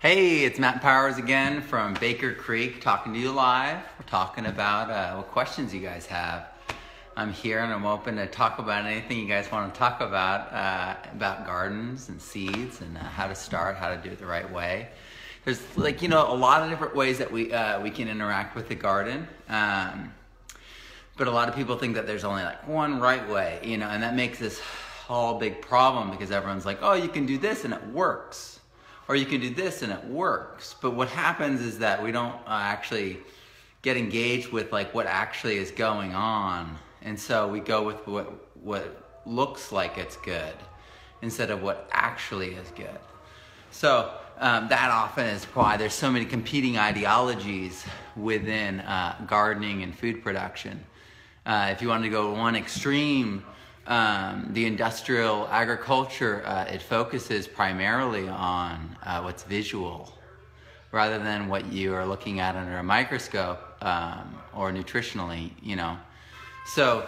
Hey, it's Matt Powers again from Baker Creek talking to you live. We're talking about uh, what questions you guys have. I'm here and I'm open to talk about anything you guys want to talk about uh, about gardens and seeds and uh, how to start, how to do it the right way. There's like you know a lot of different ways that we uh, we can interact with the garden. Um, but a lot of people think that there's only like one right way, you know, and that makes this whole big problem because everyone's like, oh, you can do this and it works or you can do this and it works. But what happens is that we don't uh, actually get engaged with like what actually is going on, and so we go with what what looks like it's good instead of what actually is good. So um, that often is why there's so many competing ideologies within uh, gardening and food production. Uh, if you want to go one extreme um, the industrial agriculture, uh, it focuses primarily on uh, what's visual rather than what you are looking at under a microscope um, or nutritionally, you know. So,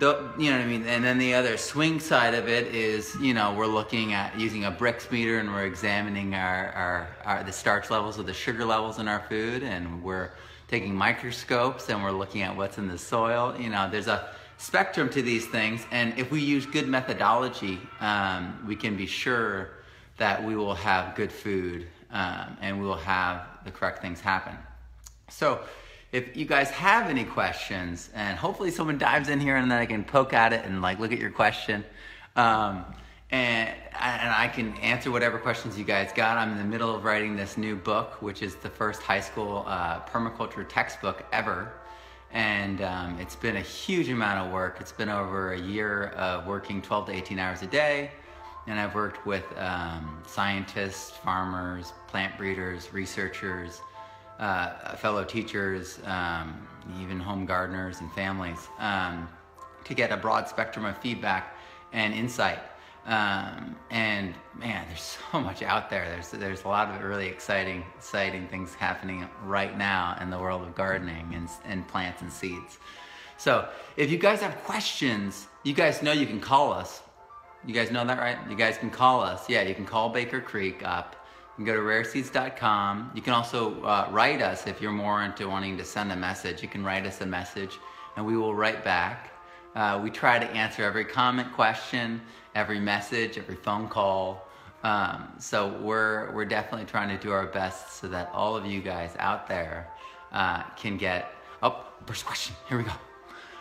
the, you know what I mean? And then the other swing side of it is, you know, we're looking at using a Brix meter and we're examining our, our, our the starch levels or the sugar levels in our food and we're taking microscopes and we're looking at what's in the soil. You know, there's a spectrum to these things, and if we use good methodology, um, we can be sure that we will have good food um, and we will have the correct things happen. So, if you guys have any questions, and hopefully someone dives in here and then I can poke at it and like look at your question. Um, and, and I can answer whatever questions you guys got. I'm in the middle of writing this new book, which is the first high school uh, permaculture textbook ever and um, it's been a huge amount of work. It's been over a year of working 12 to 18 hours a day, and I've worked with um, scientists, farmers, plant breeders, researchers, uh, fellow teachers, um, even home gardeners and families um, to get a broad spectrum of feedback and insight um, and man, there's so much out there. There's there's a lot of really exciting exciting things happening right now in the world of gardening and, and plants and seeds. So if you guys have questions, you guys know you can call us. You guys know that, right? You guys can call us. Yeah, you can call Baker Creek up. You can go to rareseeds.com. You can also uh, write us if you're more into wanting to send a message. You can write us a message, and we will write back. Uh, we try to answer every comment, question, every message, every phone call. Um, so we're we're definitely trying to do our best so that all of you guys out there uh, can get. Oh, first question. Here we go.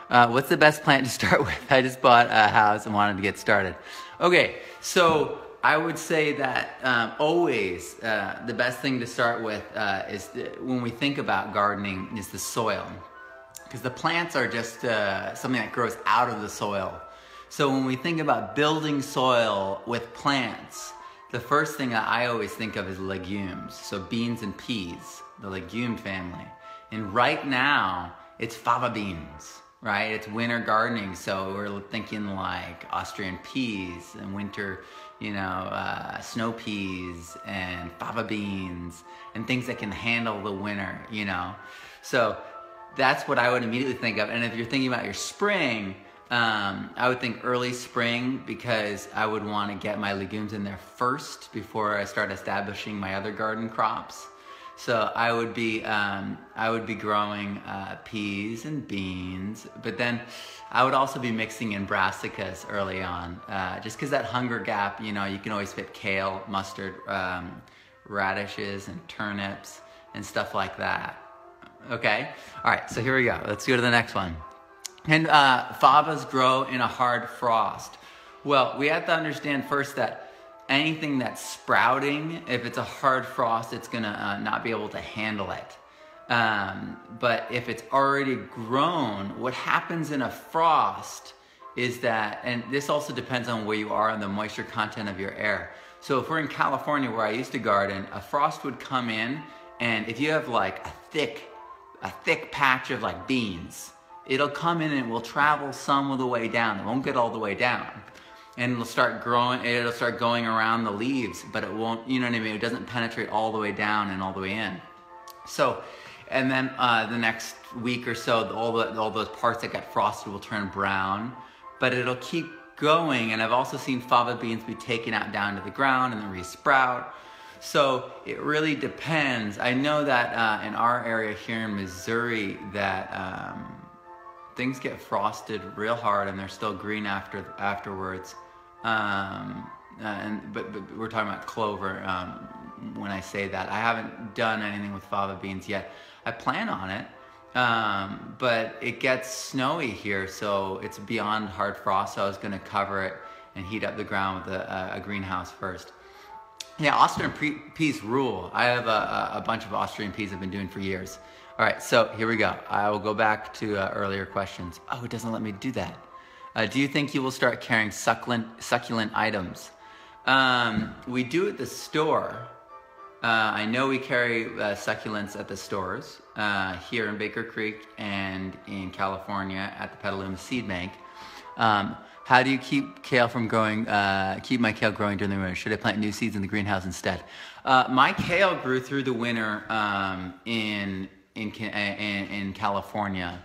Uh, what's the best plant to start with? I just bought a house and wanted to get started. Okay, so I would say that um, always uh, the best thing to start with uh, is when we think about gardening is the soil because the plants are just uh, something that grows out of the soil. So when we think about building soil with plants, the first thing that I always think of is legumes. So beans and peas, the legume family. And right now, it's fava beans, right? It's winter gardening, so we're thinking like Austrian peas and winter, you know, uh, snow peas and fava beans and things that can handle the winter, you know. So that's what I would immediately think of. And if you're thinking about your spring, um, I would think early spring because I would want to get my legumes in there first before I start establishing my other garden crops. So I would be um, I would be growing uh, peas and beans, but then I would also be mixing in brassicas early on, uh, just because that hunger gap. You know, you can always fit kale, mustard, um, radishes, and turnips and stuff like that. Okay? All right, so here we go. Let's go to the next one. And uh, favas grow in a hard frost. Well, we have to understand first that anything that's sprouting, if it's a hard frost, it's gonna uh, not be able to handle it. Um, but if it's already grown, what happens in a frost is that, and this also depends on where you are and the moisture content of your air. So if we're in California where I used to garden, a frost would come in, and if you have like a thick a thick patch of like beans. It'll come in and it will travel some of the way down. It won't get all the way down. And it'll start growing, it'll start going around the leaves, but it won't, you know what I mean? It doesn't penetrate all the way down and all the way in. So, and then uh, the next week or so, all, the, all those parts that got frosted will turn brown, but it'll keep going. And I've also seen fava beans be taken out down to the ground and then re-sprout. So it really depends. I know that uh, in our area here in Missouri, that um, things get frosted real hard and they're still green after afterwards. Um, uh, and but, but, we're talking about clover um, when I say that. I haven't done anything with fava beans yet. I plan on it, um, but it gets snowy here, so it's beyond hard frost. So I was going to cover it and heat up the ground with a, a greenhouse first. Yeah, Austrian peas rule. I have a, a, bunch of Austrian peas I've been doing for years. All right, so here we go. I will go back to uh, earlier questions. Oh, it doesn't let me do that. Uh, do you think you will start carrying succulent, succulent items? Um, we do at the store. Uh, I know we carry uh, succulents at the stores uh, here in Baker Creek and in California at the Petaluma Seed Bank. Um, how do you keep kale from growing? Uh, keep my kale growing during the winter? Should I plant new seeds in the greenhouse instead? Uh, my kale grew through the winter um, in, in in in California,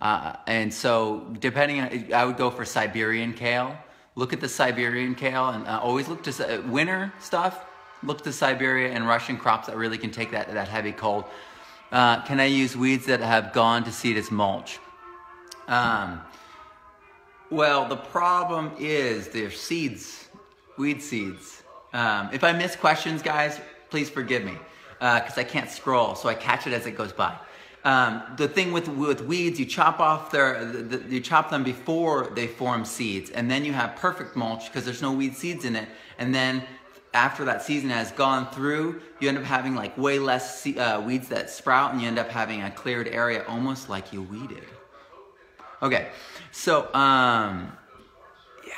uh, and so depending on, I would go for Siberian kale. Look at the Siberian kale, and uh, always look to uh, winter stuff. Look to Siberia and Russian crops that really can take that that heavy cold. Uh, can I use weeds that have gone to seed as mulch? Um, well, the problem is they're seeds, weed seeds. Um, if I miss questions, guys, please forgive me because uh, I can't scroll, so I catch it as it goes by. Um, the thing with with weeds, you chop off their, the, the, you chop them before they form seeds, and then you have perfect mulch because there's no weed seeds in it. And then after that season has gone through, you end up having like way less uh, weeds that sprout, and you end up having a cleared area, almost like you weeded. Okay, so, um, yeah.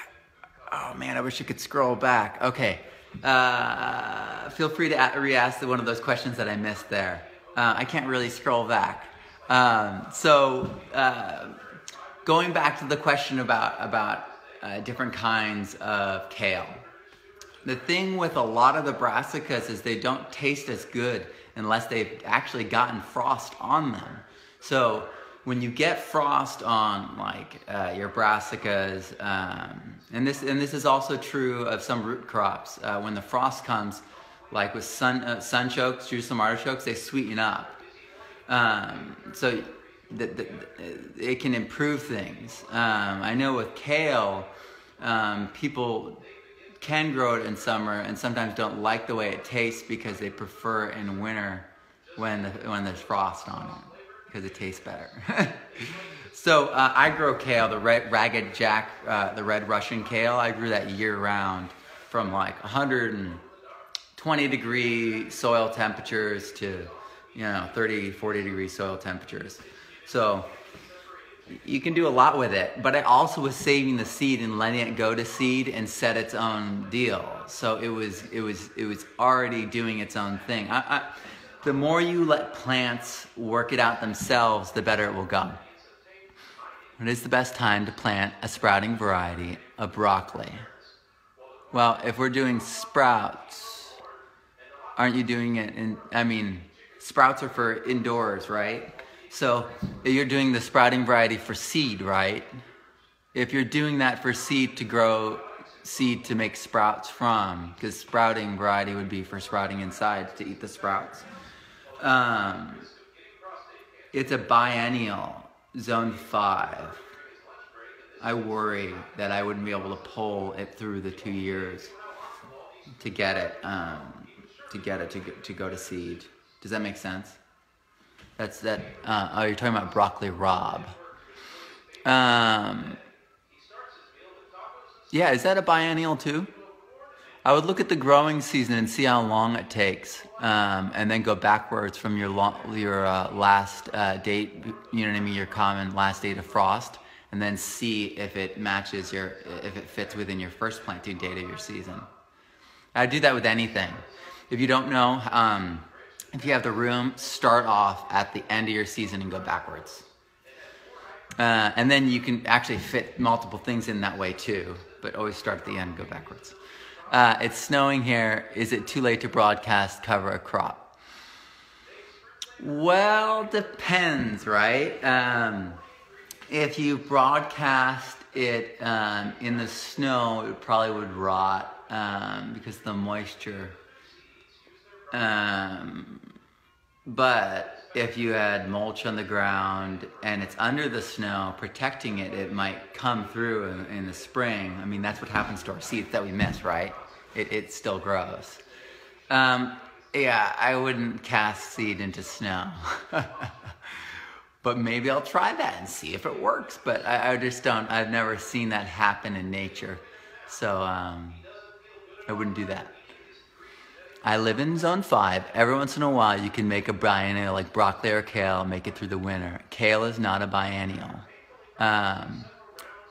Oh man, I wish I could scroll back. Okay. Uh, feel free to re-ask one of those questions that I missed there. Uh, I can't really scroll back. Um, so, uh, going back to the question about about uh, different kinds of kale. The thing with a lot of the brassicas is they don't taste as good unless they've actually gotten frost on them. So when you get frost on like uh, your brassicas, um, and this and this is also true of some root crops. Uh, when the frost comes, like with sun uh, sunchokes, Jerusalem artichokes, they sweeten up. Um, so the, the, it can improve things. Um, I know with kale, um, people can grow it in summer and sometimes don't like the way it tastes because they prefer it in winter when the, when there's frost on it because it tastes better. so uh, I grow kale, the red ragged jack, uh, the red Russian kale. I grew that year round from like 120 degree soil temperatures to you know 30, 40 degree soil temperatures. So you can do a lot with it, but I also was saving the seed and letting it go to seed and set its own deal. So it was it was it was already doing its own thing. I, I, the more you let plants work it out themselves, the better it will go. When is the best time to plant a sprouting variety of broccoli? Well, if we're doing sprouts, aren't you doing it in, I mean, sprouts are for indoors, right? So you're doing the sprouting variety for seed, right? If you're doing that for seed to grow seed to make sprouts from, because sprouting variety would be for sprouting inside to eat the sprouts. Um, it's a biennial, zone five. I worry that I wouldn't be able to pull it through the two years to get it, um, to get it to go, to go to seed. Does that make sense? That's that. Uh, oh, you're talking about broccoli rabe. Um, yeah, is that a biennial too? I would look at the growing season and see how long it takes, um, and then go backwards from your your uh, last uh, date. You know what I mean? Your common last date of frost, and then see if it matches your if it fits within your first planting date of your season. I do that with anything. If you don't know, um, if you have the room, start off at the end of your season and go backwards. Uh, and then you can actually fit multiple things in that way too, but always start at the end go backwards. Uh, it's snowing here. Is it too late to broadcast cover a crop? Well, depends, right? Um, if you broadcast it um, in the snow, it probably would rot um, because the moisture Um, but if you had mulch on the ground and it's under the snow, protecting it, it might come through in, in the spring. I mean, that's what happens to our seeds that we miss, right? It, it still grows. Um, yeah, I wouldn't cast seed into snow. but maybe I'll try that and see if it works. But I, I just don't, I've never seen that happen in nature. So um, I wouldn't do that. I live in zone five. Every once in a while, you can make a biennial like broccoli or kale, make it through the winter. Kale is not a biennial. Um,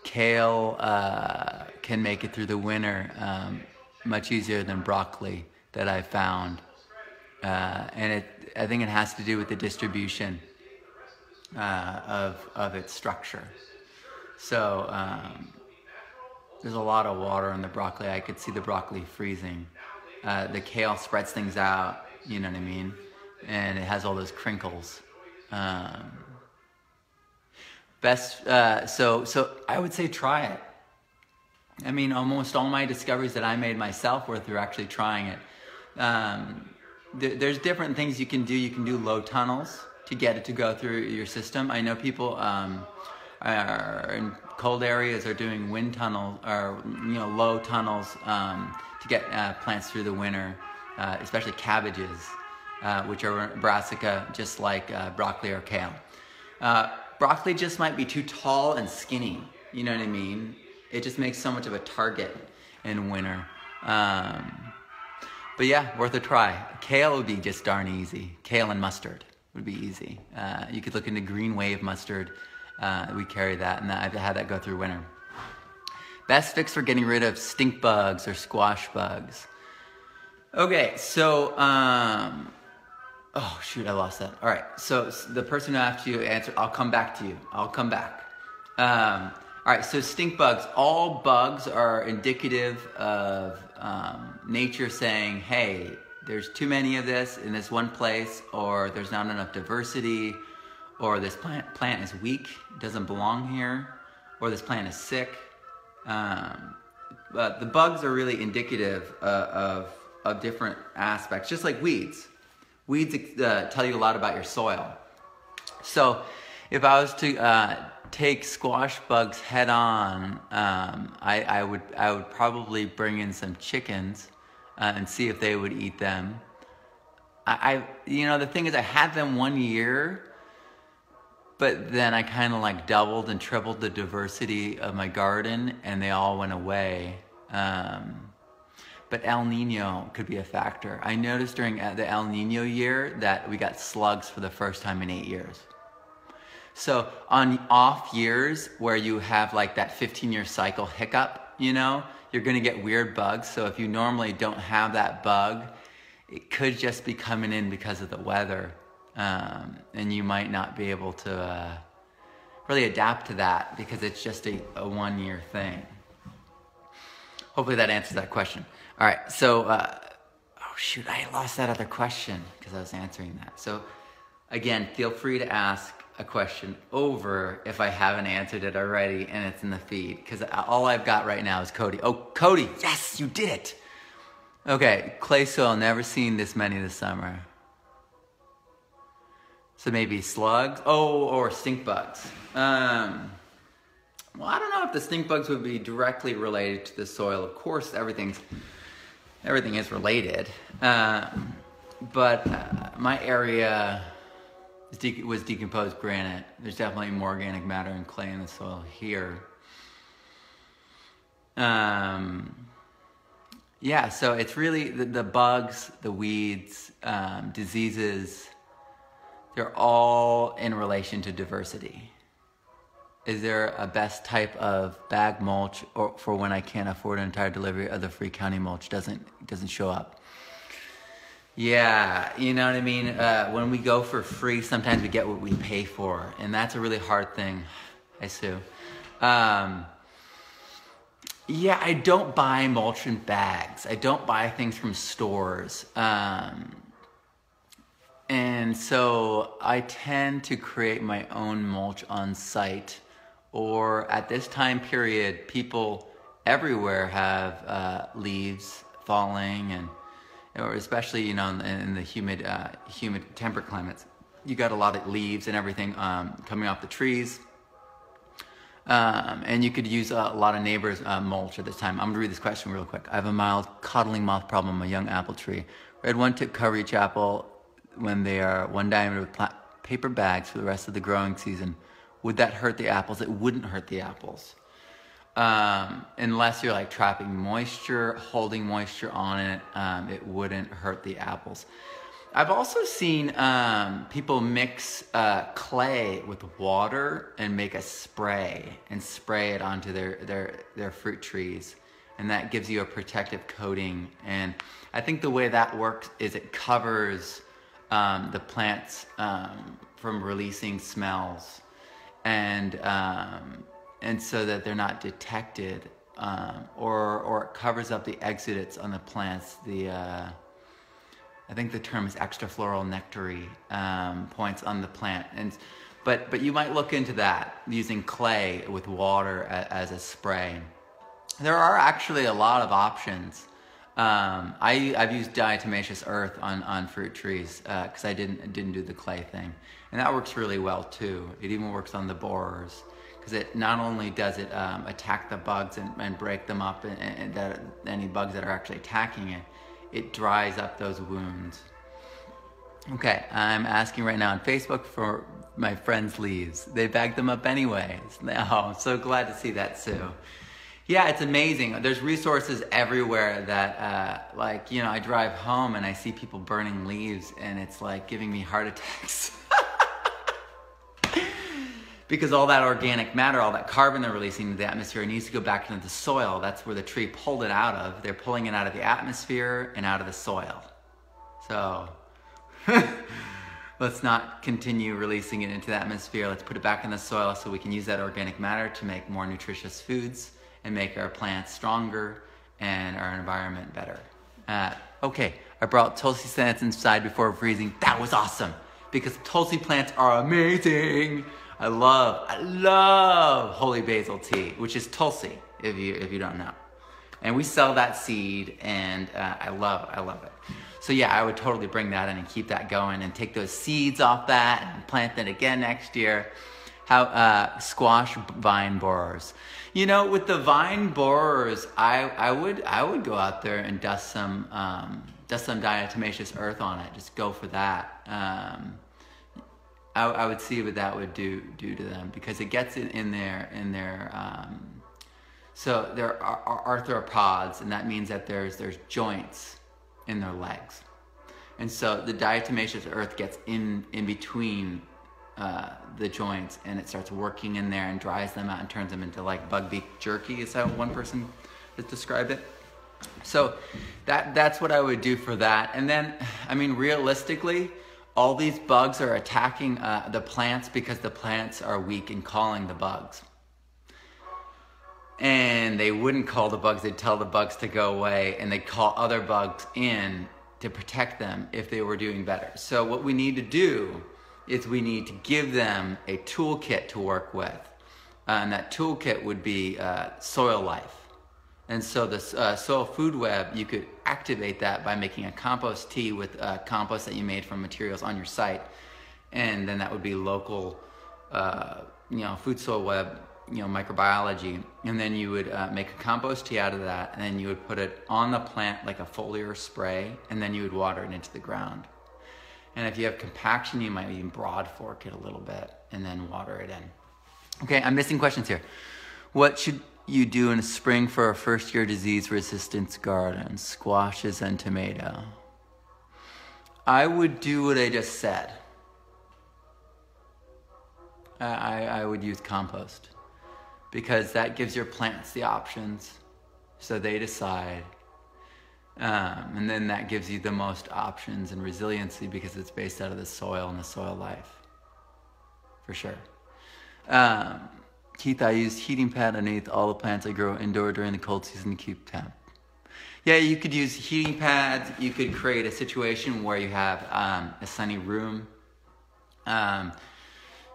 kale uh, can make it through the winter um, much easier than broccoli that I found. Uh, and it, I think it has to do with the distribution uh, of, of its structure. So um, there's a lot of water in the broccoli. I could see the broccoli freezing. Uh, the kale spreads things out, you know what I mean? And it has all those crinkles. Um, best, uh, so, so I would say try it. I mean, almost all my discoveries that I made myself were through actually trying it. Um, th- there's different things you can do. You can do low tunnels to get it to go through your system. I know people um, are in cold areas are doing wind tunnels or you know low tunnels um, to get uh, plants through the winter, uh, especially cabbages, uh, which are brassica, just like uh, broccoli or kale. Uh, broccoli just might be too tall and skinny. You know what I mean? It just makes so much of a target in winter. Um, but yeah, worth a try. Kale would be just darn easy. Kale and mustard would be easy. Uh, you could look into green wave mustard. We carry that, and I've had that go through winter. Best fix for getting rid of stink bugs or squash bugs. Okay, so um, oh shoot, I lost that. All right, so the person asked you answer, I'll come back to you. I'll come back. Um, all right, so stink bugs. All bugs are indicative of um, nature saying, "Hey, there's too many of this in this one place, or there's not enough diversity, or this plant plant is weak, doesn't belong here, or this plant is sick." Um, but the bugs are really indicative uh, of, of different aspects, just like weeds. Weeds uh, tell you a lot about your soil. So if I was to uh, take squash bugs head on, um, I, I, would, I would probably bring in some chickens uh, and see if they would eat them. I, I, you know, the thing is, I had them one year but then I kind of like doubled and tripled the diversity of my garden, and they all went away. Um, but El Nino could be a factor. I noticed during uh, the El Nino year that we got slugs for the first time in eight years. So on off years where you have like that 15 year cycle hiccup, you know, you're to get weird bugs. So if you normally don't have that bug, it could just be coming in because of the weather um, and you might not be able to uh, really adapt to that because it's just a, a one year thing. Hopefully that answers that question. All right, so, uh, oh shoot, I lost that other question because I was answering that. So, again, feel free to ask a question over if I haven't answered it already and it's in the feed because all I've got right now is Cody. Oh, Cody, yes, you did it. Okay, clay soil, never seen this many this summer. So maybe slugs. Oh, or stink bugs. Um, well, I don't know if the stink bugs would be directly related to the soil. Of course, everything's everything is related. Um, but uh, my area de- was decomposed granite. There's definitely more organic matter and clay in the soil here. Um, yeah, so it's really the, the bugs, the weeds, um, diseases they're all in relation to diversity. Is there a best type of bag mulch or for when I can't afford an entire delivery of the free county mulch doesn't doesn't show up? Yeah, you know what I mean. Uh, when we go for free, sometimes we get what we pay for, and that's a really hard thing. I sue. Um, yeah, I don't buy mulch in bags. I don't buy things from stores. Um, and so I tend to create my own mulch on site, or at this time period, people everywhere have uh, leaves falling and or especially you know in, in the humid, uh, humid temperate climates. You got a lot of leaves and everything um, coming off the trees. Um, and you could use a, lot of neighbors' uh, mulch at this time. I'm gonna read this question real quick. I have a mild codling moth problem on a young apple tree. Red one tip cover each apple when they are one diameter with paper bags for the rest of the growing season. Would that hurt the apples? It wouldn't hurt the apples. Um, unless you're like trapping moisture, holding moisture on it, um, it wouldn't hurt the apples. I've also seen um, people mix uh, clay with water and make a spray and spray it onto their, their, their fruit trees. And that gives you a protective coating. And I think the way that works is it covers um, the plants um, from releasing smells. And, um, and so that they're not detected. Um, or, or it covers up the exudates on the plants, the, uh, I think the term is extrafloral nectary um, points on the plant. And, but, but you might look into that using clay with water as a spray. There are actually a lot of options. Um, I, I've used diatomaceous earth on, on fruit trees because uh, I didn't, didn't do the clay thing. And that works really well too. It even works on the borers because it not only does it um, attack the bugs and, and break them up and, and that, any bugs that are actually attacking it, it dries up those wounds. Okay, I'm asking right now on Facebook for my friends' leaves. They bag them up anyways. Oh, I'm so glad to see that, Sue. Yeah, it's amazing. There's resources everywhere that, uh, like, you know, I drive home and I see people burning leaves and it's like giving me heart attacks. because all that organic matter, all that carbon they're releasing into the atmosphere needs to go back into the soil. That's where the tree pulled it out of. They're pulling it out of the atmosphere and out of the soil. So let's not continue releasing it into the atmosphere. Let's put it back in the soil so we can use that organic matter to make more nutritious foods and make our plants stronger and our environment better. Uh, okay, I brought Tulsi plants inside before freezing. That was awesome because Tulsi plants are amazing. I love, I love holy basil tea, which is Tulsi, if you if you don't know. And we sell that seed, and uh, I love, I love it. So yeah, I would totally bring that in and keep that going, and take those seeds off that and plant it again next year. How uh, squash vine borers. You know, with the vine borers, I I would I would go out there and dust some um, dust some diatomaceous earth on it. Just go for that. Um, I, I, would see what that would do do to them because it gets it in their in their um, so there are arthropods and that means that there's there's joints in their legs and so the diatomaceous earth gets in in between uh, the joints and it starts working in there and dries them out and turns them into like bug beak jerky is how one person has described it so that that's what I would do for that and then I mean realistically all these bugs are attacking uh, the plants because the plants are weak in calling the bugs. And they wouldn't call the bugs, they'd tell the bugs to go away, and they'd call other bugs in to protect them if they were doing better. So, what we need to do is we need to give them a toolkit to work with. Uh, and that toolkit would be uh, soil life. And so the uh, soil food web, you could activate that by making a compost tea with uh, compost that you made from materials on your site. And then that would be local, uh, you know, food soil web, you know, microbiology. And then you would make a compost tea out of that. And then you would put it on the plant like a foliar spray. And then you would water it into the ground. And if you have compaction, you might even broad fork it a little bit and then water it in. Okay, I'm missing questions here. What should you do in spring for a first year disease resistance garden, squashes and tomato? I would do what I just said. I, I would use compost because that gives your plants the options so they decide. Um, and then that gives you the most options and resiliency because it's based out of the soil and the soil life. For sure. Um, Keith, I used heating pad underneath all the plants I grow indoor during the cold season to keep temp. Yeah, you could use heating pads. You could create a situation where you have um, a sunny room.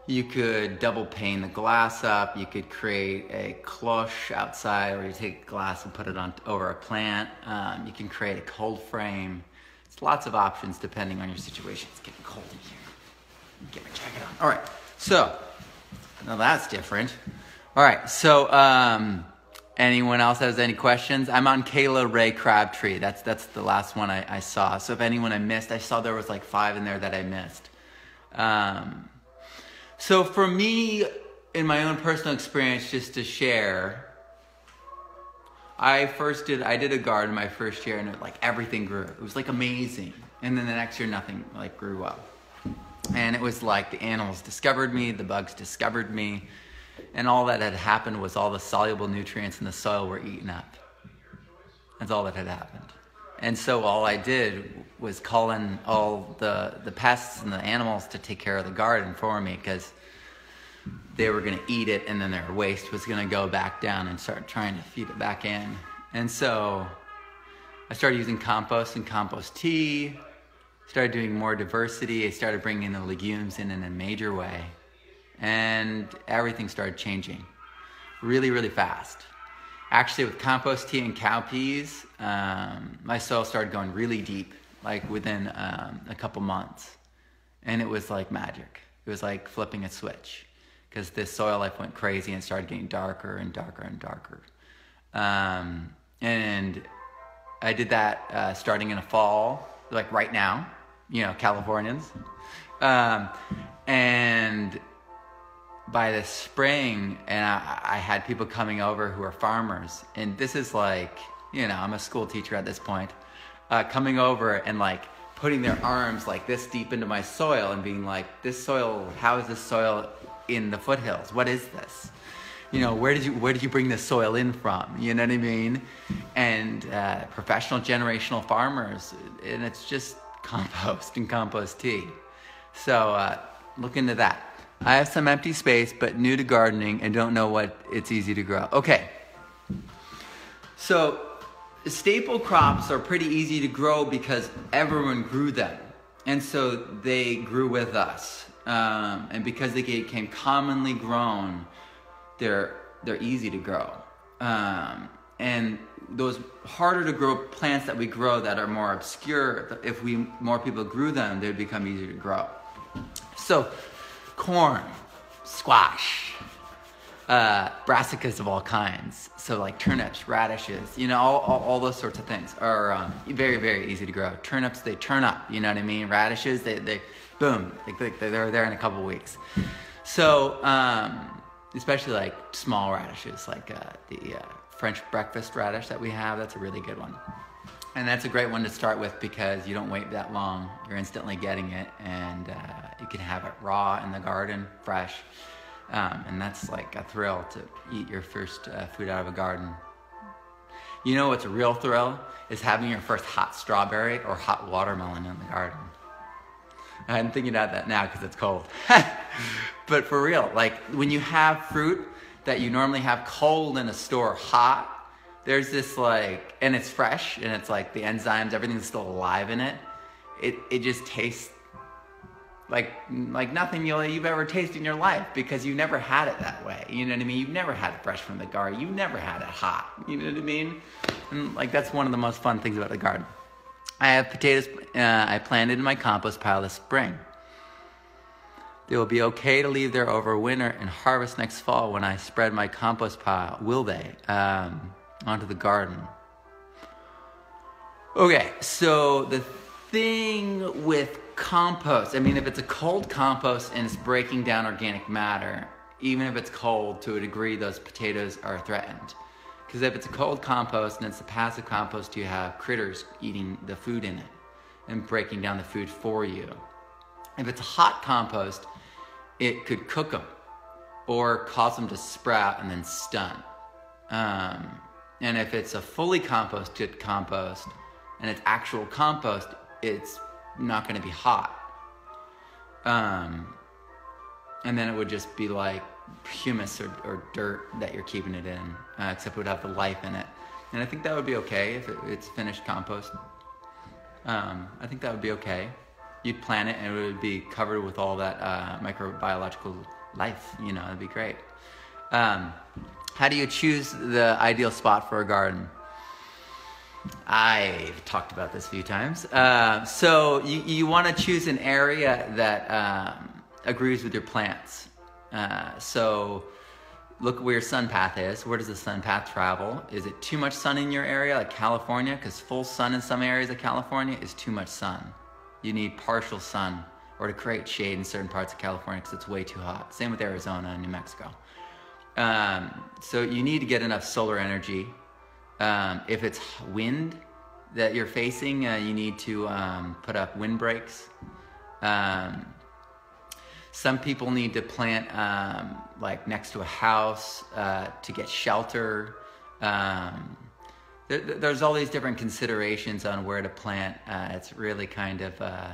You could double pane the glass up. You could create a cloche outside where you take glass and put it on over a plant. Um, you can create a cold frame. It's lots of options depending on your situation. It's getting cold in here. Get my jacket on. All right, so now that's different. All right, so um, anyone else has any questions? I'm on Kayla Ray Crabtree. That's that's the last one I, I saw. So if anyone I missed, I saw there was like five in there that I missed. Um, so for me, in my own personal experience, just to share, I first did I did a garden my first year, and it, like everything grew. It was like amazing, and then the next year nothing like grew well. And it was like the animals discovered me, the bugs discovered me, and all that had happened was all the soluble nutrients in the soil were eaten up. That's all that had happened. And so all I did was call in all the, the pests and the animals to take care of the garden for me because they were going to eat it and then their waste was going to go back down and start trying to feed it back in. And so I started using compost and compost tea, started doing more diversity. I started bringing the legumes in in a major way. And everything started changing really, really fast. Actually, with compost tea and cowpeas, um, my soil started going really deep, like within um, a couple months. And it was like magic. It was like flipping a switch because this soil life went crazy and started getting darker and darker and darker. Um, and I did that uh, starting in the fall, like right now, you know, Californians. Um, and by the spring, and I, I, had people coming over who are farmers, and this is like, you know, I'm a school teacher at this point, uh, coming over and like putting their arms like this deep into my soil and being like, this soil, how is this soil in the foothills? What is this? You know, where did you where did you bring this soil in from? You know what I mean? And uh, professional generational farmers, and it's just compost and compost tea. So uh, look into that. I have some empty space, but new to gardening and don't know what it's easy to grow. Okay. So, staple crops are pretty easy to grow because everyone grew them. And so they grew with us. Um, and because they became commonly grown, they're, they're easy to grow. Um, and those harder to grow plants that we grow that are more obscure, if we more people grew them, they'd become easier to grow. So, corn, squash, uh, brassicas of all kinds. So like turnips, radishes, you know, all, all, all those sorts of things are um, very, very easy to grow. Turnips, they turn up, you know what I mean? Radishes, they, they boom, they, they're there in a couple weeks. So, um, especially like small radishes, like uh, the uh, French breakfast radish that we have, that's a really good one. And that's a great one to start with because you don't wait that long. You're instantly getting it, and uh, you can have it raw in the garden, fresh. Um, and that's like a thrill to eat your first uh, food out of a garden. You know what's a real thrill? Is having your first hot strawberry or hot watermelon in the garden. I'm thinking about that now because it's cold. but for real, like when you have fruit that you normally have cold in a store hot, there's this like, and it's fresh, and it's like the enzymes, everything's still alive in it. It it just tastes like like nothing you'll, you've ever tasted in your life because you never had it that way. You know what I mean? You've never had it fresh from the garden. You've never had it hot. You know what I mean? And like that's one of the most fun things about the garden. I have potatoes uh, I planted in my compost pile this spring. They will be okay to leave there over winter and harvest next fall when I spread my compost pile. Will they? Um, onto the garden. Okay, so the thing with compost, I mean, if it's a cold compost and it's breaking down organic matter, even if it's cold to a degree, those potatoes are threatened. Because if it's a cold compost and it's a passive compost, you have critters eating the food in it and breaking down the food for you. If it's a hot compost, it could cook them or cause them to sprout and then stun. Um, and if it's a fully composted compost and it's actual compost, it's not going to be hot. Um, and then it would just be like humus or, or dirt that you're keeping it in, uh, except it would have the life in it. And I think that would be okay if it, it's finished compost. Um, I think that would be okay. You'd plant it and it would be covered with all that uh, microbiological life. You know, it'd be great. Um, how do you choose the ideal spot for a garden? I've talked about this a few times. Uh, so you, you want to choose an area that um, agrees with your plants. Uh, so look where your sun path is. Where does the sun path travel? Is it too much sun in your area, like California? Because full sun in some areas of California is too much sun. You need partial sun or to create shade in certain parts of California because it's way too hot. Same with Arizona and New Mexico. Um, so you need to get enough solar energy. Um, if it's wind that you're facing, uh, you need to um, put up windbreaks. Um, some people need to plant um, like next to a house uh, to get shelter. Um, there, there's all these different considerations on where to plant. Uh, it's really kind of uh,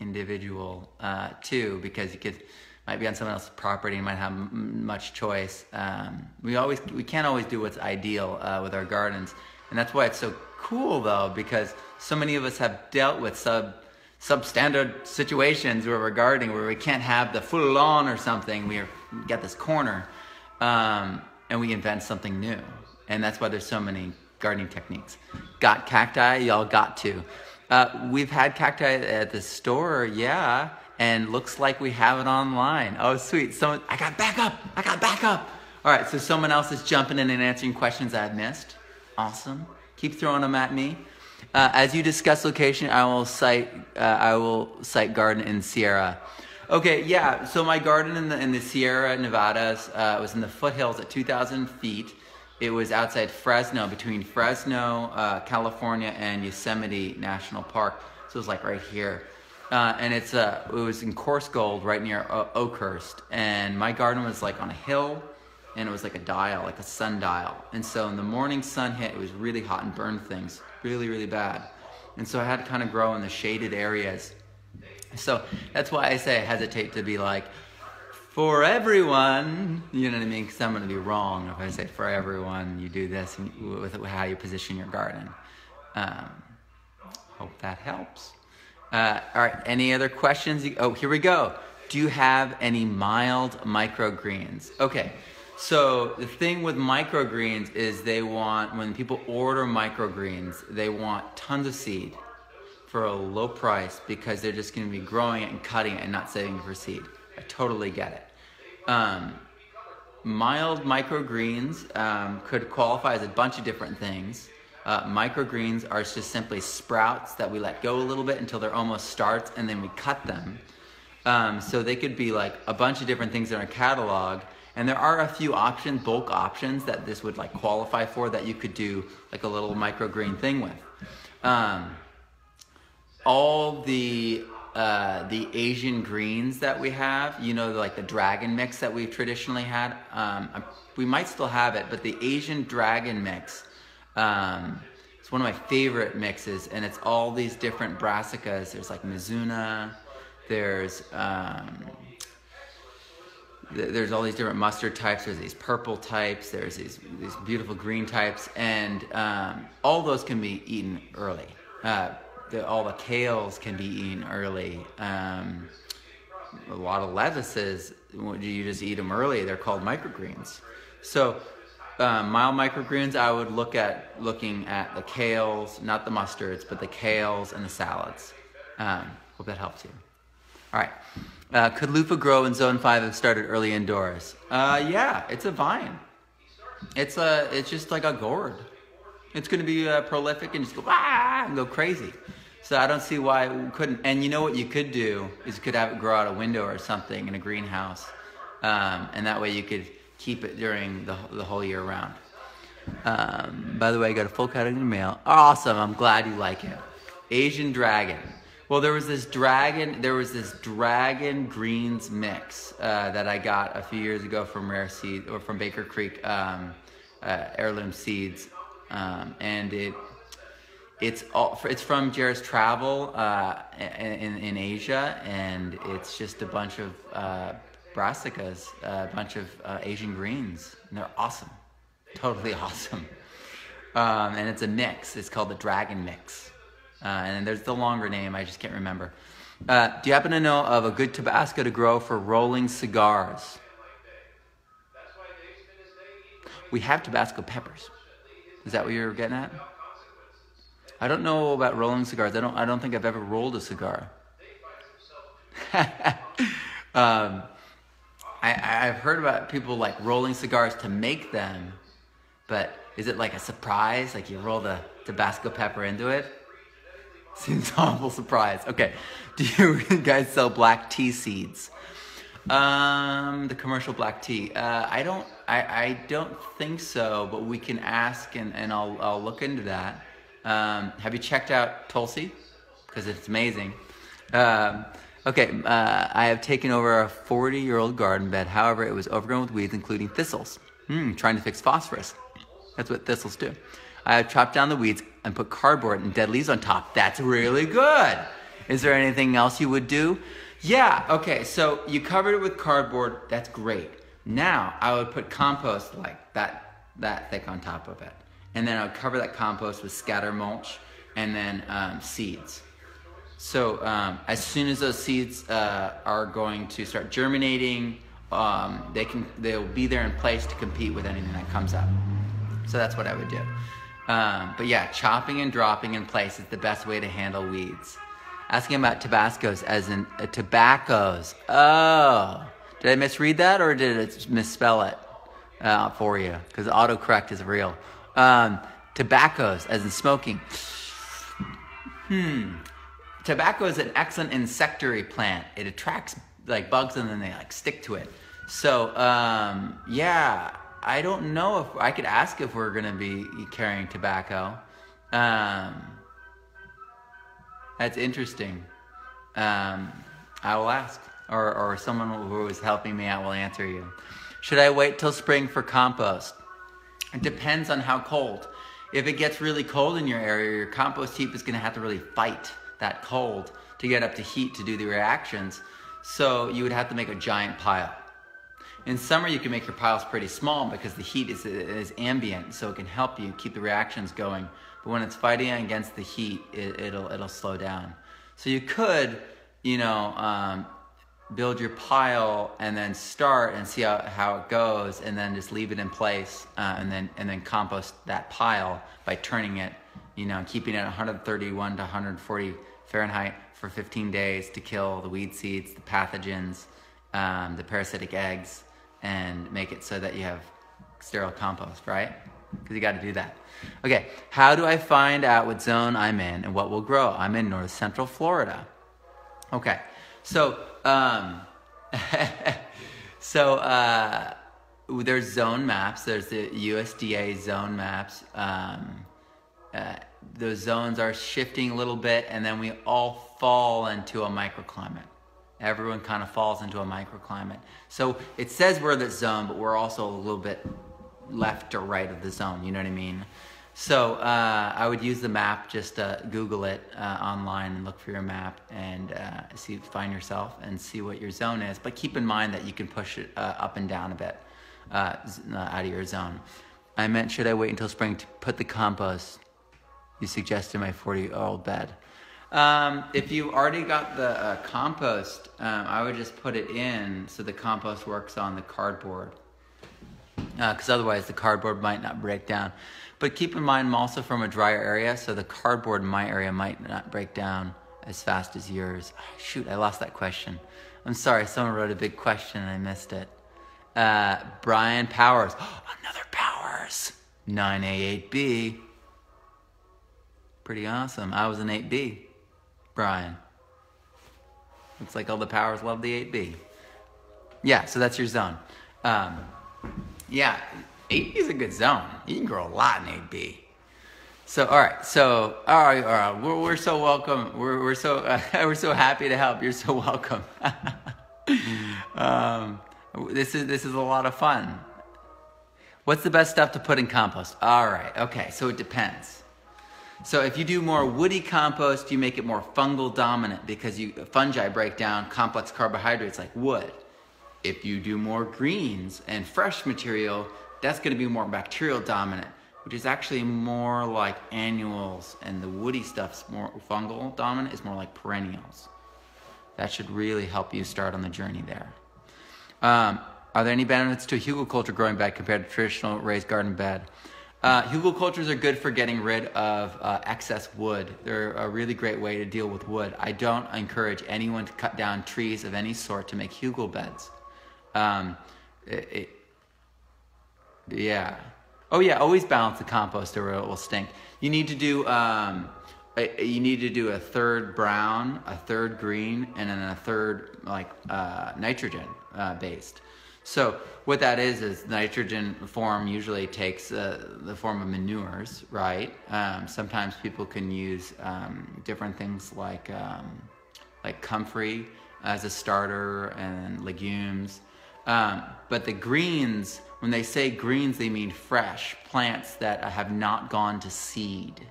individual uh, too, because you could might be on someone else's property and might have m- much choice. Um, we always we can't always do what's ideal uh, with our gardens, and that's why it's so cool though, because so many of us have dealt with sub substandard situations where we're gardening where we can't have the full lawn or something. We get this corner, um, and we invent something new, and that's why there's so many gardening techniques. Got cacti, y'all got to. Uh, we've had cacti at the store, yeah, and looks like we have it online. Oh, sweet. So I got backup. I got backup. All right, so someone else is jumping in and answering questions I've missed. Awesome. Keep throwing them at me. Uh, as you discuss location, I will cite uh, I will cite garden in Sierra. Okay, yeah. So my garden in the in the Sierra Nevadas uh, was in the foothills at 2,000 feet. It was outside Fresno, between Fresno, uh, California, and Yosemite National Park. So it was like right here. Uh, and it's uh, it was in Coarsegold right near o- Oakhurst. And my garden was like on a hill, and it was like a dial, like a sundial. And so in the morning sun hit, it was really hot and burned things really, really bad. And so I had to kind of grow in the shaded areas. So that's why I say I hesitate to be like, for everyone, you know what I mean? Because I'm going to be wrong if I say for everyone, you do this with how you position your garden. Um, hope that helps. Uh, all right, any other questions? Oh, here we go. Do you have any mild microgreens? Okay, so the thing with microgreens is they want, when people order microgreens, they want tons of seed for a low price because they're just going to be growing it and cutting it and not saving it for seed. I totally get it. Um, mild microgreens um, could qualify as a bunch of different things. Uh, microgreens are just simply sprouts that we let go a little bit until they're almost starts and then we cut them. Um, so they could be like a bunch of different things in our catalog. And there are a few options, bulk options that this would like qualify for that you could do like a little microgreen thing with. Um, all the uh, the Asian greens that we have, you know, like the dragon mix that we've traditionally had. Um, we might still have it, but the Asian dragon mix um, it's one of my favorite mixes, and it's all these different brassicas. There's like Mizuna, there's um, th- there's all these different mustard types. There's these purple types. There's these these beautiful green types, and um, all those can be eaten early. Uh, the, all the kales can be eaten early. Um, a lot of lettuces, you just eat them early. They're called microgreens. So um, mild microgreens, I would look at looking at the kales, not the mustards, but the kales and the salads. Um, hope that helps you. All right. Uh, could loofah grow in zone five if started early indoors? Uh, yeah, it's a vine. It's a, it's just like a gourd. It's going to be uh, prolific and just go ah and go crazy. So I don't see why we couldn't. And you know what you could do is you could have it grow out a window or something in a greenhouse, um, and that way you could keep it during the, the whole year round. Um, by the way, I got a full cut in the mail. Awesome. I'm glad you like it. Asian dragon. Well, there was this dragon. There was this dragon greens mix uh, that I got a few years ago from Rare Seed or from Baker Creek um, uh, Heirloom Seeds, um, and it it's all it's from Jere's Travel uh, in in Asia, and it's just a bunch of uh, brassicas, a bunch of uh, Asian greens, and they're awesome, totally awesome. Um, and it's a mix. It's called the Dragon Mix, uh, and there's the longer name. I just can't remember. Uh, do you happen to know of a good Tabasco to grow for rolling cigars? We have Tabasco peppers. Is that what you're getting at? I don't know about rolling cigars. I don't. I don't think I've ever rolled a cigar. um, I, I've heard about people like rolling cigars to make them, but is it like a surprise? Like you roll the Tabasco pepper into it? Seems awful surprise. Okay, do you guys sell black tea seeds? Um, the commercial black tea. Uh, I don't. I, I don't think so, but we can ask and, and I'll I'll look into that. Um, have you checked out Tulsi? Because it's amazing. Um, okay, uh, I have taken over a 40 year old garden bed. However, it was overgrown with weeds, including thistles. Hmm, trying to fix phosphorus. That's what thistles do. I have chopped down the weeds and put cardboard and dead leaves on top. That's really good. Is there anything else you would do? Yeah, okay, so you covered it with cardboard. That's great. Now I would put compost like that, that thick on top of it and then I would cover that compost with scatter mulch and then um, seeds. So um, as soon as those seeds uh, are going to start germinating, um, they can they'll be there in place to compete with anything that comes up. So that's what I would do. Um, but yeah, chopping and dropping in place is the best way to handle weeds. Asking about Tabascos as in uh, tobaccos. Oh, did I misread that or did it misspell it uh, for you? Because autocorrect is real. Um, tobaccos, as in smoking. Hmm. Tobacco is an excellent insectary plant. It attracts like bugs and then they like stick to it. So um, yeah, I don't know if I could ask if we're gonna be carrying tobacco. Um, that's interesting. Um, I will ask, or or someone who is helping me out will answer you. Should I wait till spring for compost? It depends on how cold. If it gets really cold in your area, your compost heap is to have to really fight that cold to get up to heat to do the reactions. So you would have to make a giant pile. In summer, you can make your piles pretty small because the heat is, is ambient, so it can help you keep the reactions going. But when it's fighting against the heat, it, will it'll slow down. So you could, you know, um, build your pile and then start and see how, how it goes and then just leave it in place uh, and then and then compost that pile by turning it you know keeping it 131 to 140 fahrenheit for 15 days to kill the weed seeds the pathogens um, the parasitic eggs and make it so that you have sterile compost right because you got to do that okay how do i find out what zone i'm in and what will grow i'm in north central florida okay so um, so uh, there's zone maps. There's the USDA zone maps. Um, uh, those zones are shifting a little bit, and then we all fall into a microclimate. Everyone kind of falls into a microclimate. So it says we're the zone, but we're also a little bit left or right of the zone. You know what I mean? So uh, I would use the map, just uh, Google it uh, online and look for your map and uh, see find yourself and see what your zone is. But keep in mind that you can push it uh, up and down a bit uh, out of your zone. I meant, should I wait until spring to put the compost you suggested my 40 year old bed? Um, if you already got the compost, um, I would just put it in so the compost works on the cardboard because otherwise the cardboard might not break down. But keep in mind, I'm also from a drier area, so the cardboard in my area might not break down as fast as yours. Shoot, I lost that question. I'm sorry, someone wrote a big question and I missed it. Uh, Brian Powers. another Powers. 9A8B. Pretty awesome. I was an 8B. Brian. Looks like all the powers love the 8B. Yeah, so that's your zone. Um, yeah, 8B is a good zone. You can grow a lot in 8B. So all right, so all right, all right. We're, we're so welcome. We're we're so uh, we're so happy to help. You're so welcome. um, this is this is a lot of fun. What's the best stuff to put in compost? All right, okay. So it depends. So if you do more woody compost, you make it more fungal dominant because you fungi break down complex carbohydrates like wood. If you do more greens and fresh material, that's going to be more bacterial dominant, which is actually more like annuals, and the woody stuff's more fungal dominant, is more like perennials. That should really help you start on the journey there. Um, are there any benefits to a hugelkultur growing bed compared to traditional raised garden bed? Uh, hugelkulturs are good for getting rid of uh, excess wood. They're a really great way to deal with wood. I don't encourage anyone to cut down trees of any sort to make hugel beds. Um, it, it, yeah. Oh yeah. Always balance the compost, or it will stink. You need to do. Um, you need to do a third brown, a third green, and then a third like uh, nitrogen uh, based. So what that is is nitrogen form usually takes uh, the form of manures, right? Um, sometimes people can use um, different things like um, like comfrey as a starter and legumes. Um, but the greens, when they say greens, they mean fresh plants that have not gone to seed.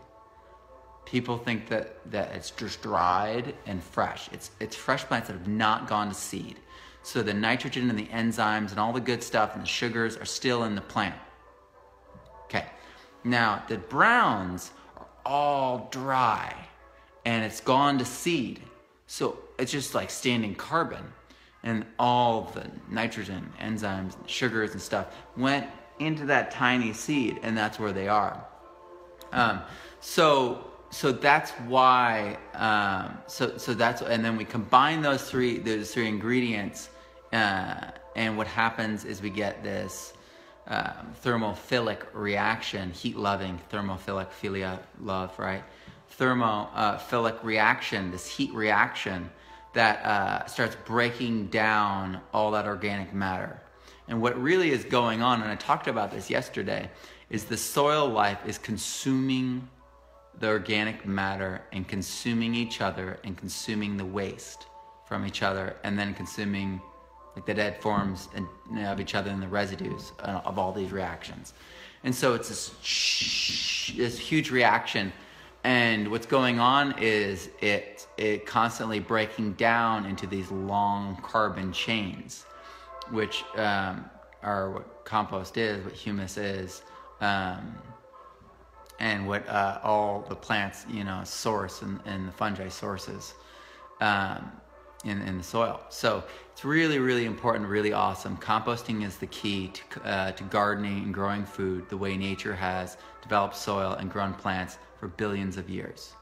People think that, that it's just dried and fresh. It's, it's fresh plants that have not gone to seed. So the nitrogen and the enzymes and all the good stuff and the sugars are still in the plant. Okay. Now, the browns are all dry and it's gone to seed. So it's just like standing carbon. And all the nitrogen, enzymes, and sugars and stuff went into that tiny seed, and that's where they are. Um, so so that's why um, so so that's and then we combine those three those three ingredients uh, and what happens is we get this um, thermophilic reaction heat loving thermophilic philia love right? Thermophilic uh, reaction this heat reaction that uh, starts breaking down all that organic matter. And what really is going on and i talked about this yesterday is the soil life is consuming the organic matter and consuming each other and consuming the waste from each other and then consuming like the dead forms of each other and the residues uh, of all these reactions. And so it's this, this huge reaction. And what's going on is it, it constantly breaking down into these long carbon chains, which um, are what compost is, what humus is. Um, and what uh, all the plants, you know, source and, and the fungi sources um, in, in the soil. So it's really, really important, really awesome. Composting is the key to, uh, to gardening and growing food the way nature has developed soil and grown plants for billions of years.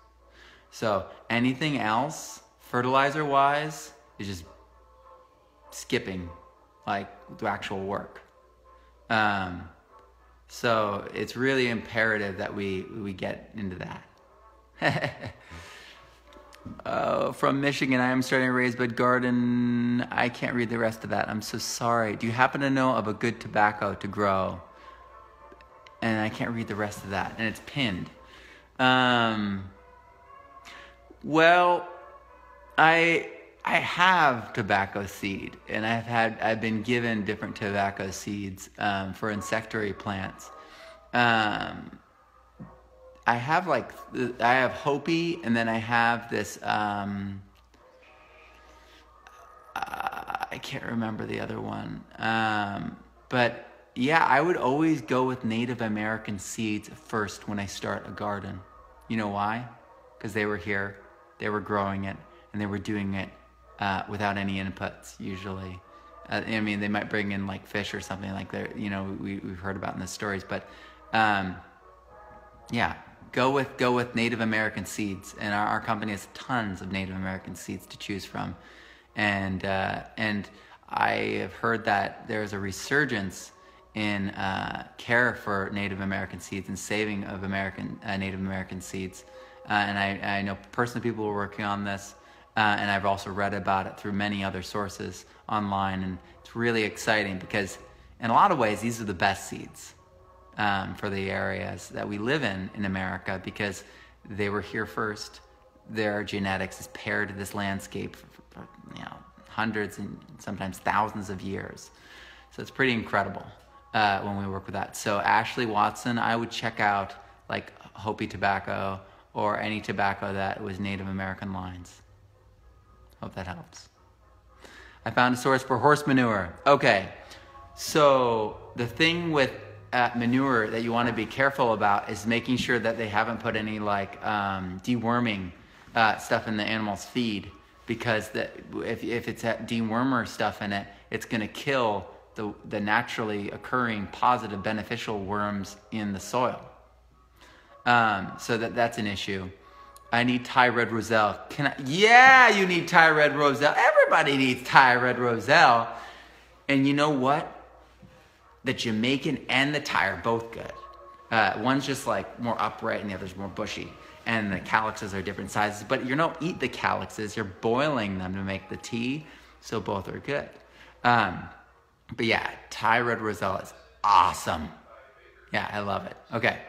So anything else, fertilizer wise, is just skipping like the actual work. Um, so it's really imperative that we, we get into that. uh, from Michigan, I am starting a raised bed garden. I can't read the rest of that. I'm so sorry. Do you happen to know of a good tobacco to grow? And I can't read the rest of that. And it's pinned. Um, well, I I have tobacco seed, and I've had I've been given different tobacco seeds um, for insectary plants. Um, I have like I have Hopi, and then I have this. Um, uh, I can't remember the other one, um, but yeah, I would always go with Native American seeds first when I start a garden. You know why? Because they were here, they were growing it, and they were doing it uh, without any inputs usually. Uh, I mean, they might bring in like fish or something like that. You know, we we've heard about in the stories, but um, yeah, go with go with Native American seeds, and our, our company has tons of Native American seeds to choose from, and uh, and I have heard that there's a resurgence in uh, care for Native American seeds and saving of American uh, Native American seeds, uh, and I, I know personally people are working on this. Uh, and I've also read about it through many other sources online, and it's really exciting because, in a lot of ways, these are the best seeds um, for the areas that we live in in America because they were here first. Their genetics is paired to this landscape for, for you know hundreds and sometimes thousands of years. So it's pretty incredible uh, when we work with that. So Ashley Watson, I would check out like Hopi tobacco or any tobacco that was Native American lines. Hope that helps. I found a source for horse manure. Okay, so the thing with uh, manure that you want to be careful about is making sure that they haven't put any like um, deworming uh, stuff in the animal's feed because that if, if it's dewormer stuff in it, it's going to kill the, the naturally occurring positive beneficial worms in the soil. Um, so that, that's an issue. I need Thai red roselle. Can I? Yeah, you need Thai red roselle. Everybody needs Thai red roselle. And you know what? The Jamaican and the Thai are both good. Uh, one's just like more upright and the other's more bushy. And the calyxes are different sizes. But you don't eat the calyxes, you're boiling them to make the tea. So both are good. Um, but yeah, Thai red roselle is awesome. Yeah, I love it. Okay.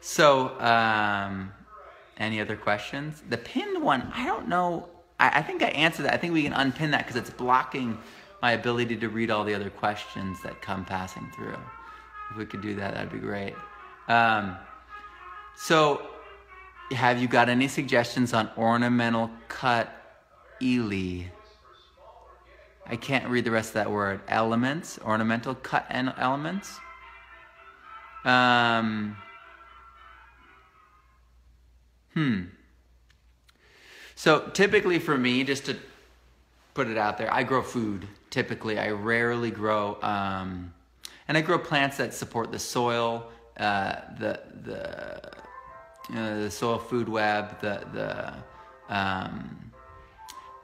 So, um, any other questions? The pinned one, I don't know. I, I think I answered that. I think we can unpin that because it's blocking my ability to read all the other questions that come passing through. If we could do that, that'd be great. Um, so, have you got any suggestions on ornamental cut ely? I can't read the rest of that word. Elements, ornamental cut and elements. Um, Hmm. So typically for me, just to put it out there, I grow food. Typically, I rarely grow, um, and I grow plants that support the soil, uh, the the you know, the soil food web, the the um,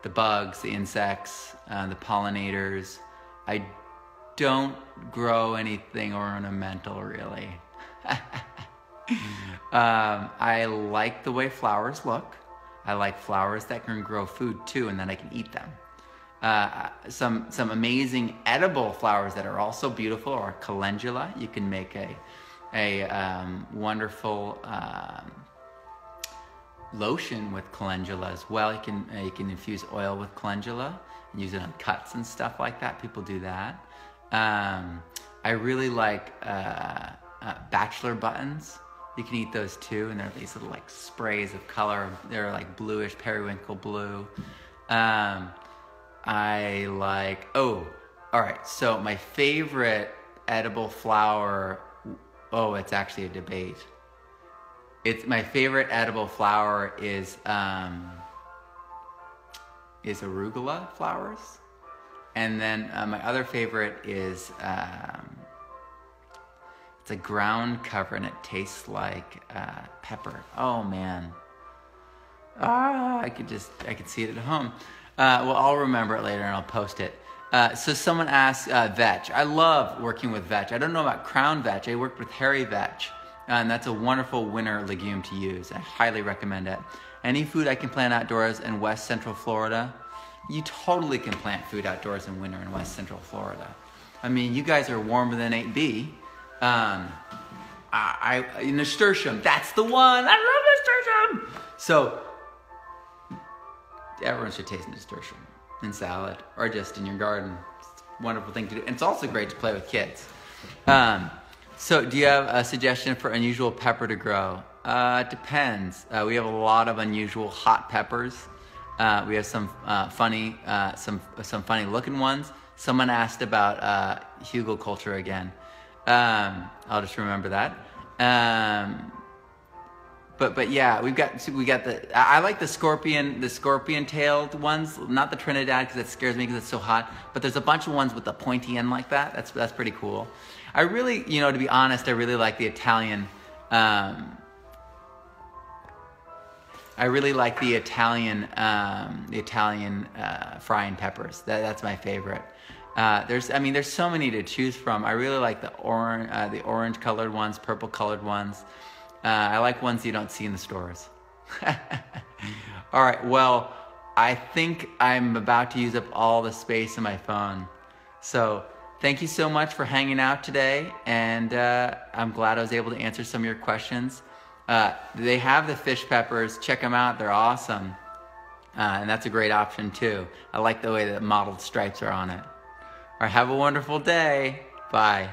the bugs, the insects, uh, the pollinators. I don't grow anything ornamental really. um, I like the way flowers look. I like flowers that can grow food too, and then I can eat them. Uh, some some amazing edible flowers that are also beautiful are calendula. You can make a a um, wonderful um, lotion with calendula as well. You can uh, you can infuse oil with calendula and use it on cuts and stuff like that. People do that. Um, I really like uh, uh bachelor buttons. You can eat those too, and they're these little like sprays of color. They're like bluish periwinkle blue. Um, I like. Oh, all right. So my favorite edible flower. Oh, it's actually a debate. It's my favorite edible flower is um, is arugula flowers, and then uh, my other favorite is um, it's a ground cover and it tastes like uh, pepper. Oh man. Ah, I could just, I could see it at home. Uh, well, I'll remember it later and I'll post it. Uh, so someone asked uh, vetch. I love working with vetch. I don't know about crown vetch. I worked with hairy vetch, uh, and that's a wonderful winter legume to use. I highly recommend it. Any food I can plant outdoors in West Central Florida, you totally can plant food outdoors in winter in West Central Florida. I mean, you guys are warmer than 8B. Um, I, I nasturtium. That's the one. I love nasturtium. So everyone should taste nasturtium in salad or just in your garden. It's a wonderful thing to do. And it's also great to play with kids. Um, so, do you have a suggestion for unusual pepper to grow? Uh, it depends. Uh, we have a lot of unusual hot peppers. Uh, we have some uh, funny, uh, some some funny looking ones. Someone asked about uh, hugelkultur again. Um, I'll just remember that. Um, but but yeah, we've got we got the I like the scorpion the scorpion tailed ones, not the Trinidad because it scares me because it's so hot. But there's a bunch of ones with the pointy end like that. That's that's pretty cool. I really you know to be honest, I really like the Italian. Um, I really like the Italian um, the Italian uh, frying peppers. That, that's my favorite. Uh, there's, I mean, there's so many to choose from. I really like the orange, uh, the orange colored ones, purple colored ones. Uh, I like ones you don't see in the stores. all right, well, I think I'm about to use up all the space in my phone. So thank you so much for hanging out today, and uh, I'm glad I was able to answer some of your questions. Uh, they have the fish peppers. Check them out; they're awesome, and that's a great option too. I like the way the mottled stripes are on it. Or have a wonderful day. Bye.